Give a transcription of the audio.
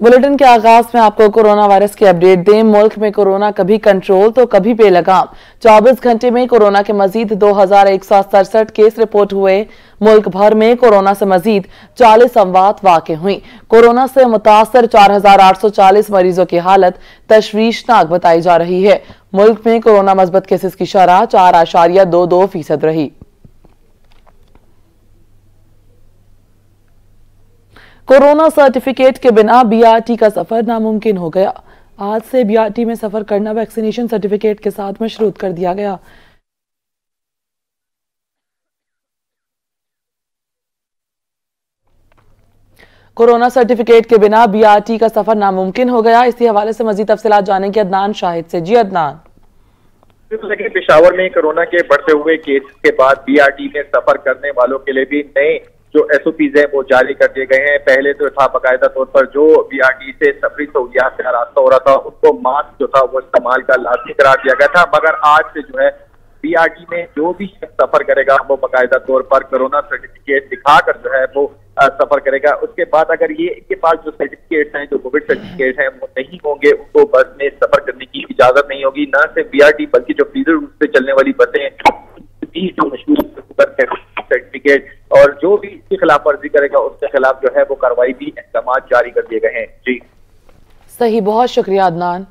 Bulletin के आगाज़ में आपको कोरोना वायरस की अपडेट दें। मुल्क में कोरोना कभी कंट्रोल तो कभी बेलगाम। 24 घंटे में कोरोना के मजीद दो हज़ार एक सौ सड़सठ केस रिपोर्ट हुए। मुल्क भर में कोरोना से मजीद 40 अमवात वाक़ हुई। कोरोना से मुतासर 4,840 मरीजों की हालत तशवीशनाक बताई जा रही है। मुल्क में कोरोना मजबत केसेस की शरह चार आशारिया दो दो फ़ीसद रही। कोरोना सर्टिफिकेट के बिना बीआरटी का सफ़र नामुमकिन हो गया। आज से बीआरटी में सफ़र करना वैक्सीनेशन सर्टिफिकेट के साथ मशरूत कर दिया गया। कोरोना सर्टिफिकेट के बिना बीआरटी का सफ़र नामुमकिन हो गया। इसी हवाले से मजीद तफसीत जाने के अदनान शाहिद से। जी अदनान। पिशावर में कोरोना के बढ़ते हुए केस के बाद बीआरटी में सफ़र करने वालों के लिए भी नए जो एस ओ पीज है, वो जारी कर दिए गए हैं। पहले तो था बाकायदा तौर पर जो बी आर टी से सफरी सहूलियात का रास्ता हो रहा था, उसको मास्क जो था वो इस्तेमाल का लाजमी करार दिया गया था। मगर आज से जो है बी आर टी में जो भी शख्स सफ़र करेगा, वो बाकायदा तौर पर कोरोना सर्टिफिकेट दिखाकर जो है, वो सफ़र करेगा। उसके बाद अगर ये इनके पास जो सर्टिफिकेट हैं, जो कोविड सर्टिफिकेट हैं, वो नहीं होंगे, उनको बस में सफ़र करने की इजाज़त नहीं होगी। न सिर्फ़ बी आर टी बल्कि जो फीजर रूट से चलने वाली बसें भी जो मशहूर सर्टिफिकेट और जो भी इसकी खिलाफ वर्जी करेगा, उसके खिलाफ जो है वो कार्रवाई भी अहकाम जारी कर दिए गए हैं। जी। सही, बहुत शुक्रिया अदनान।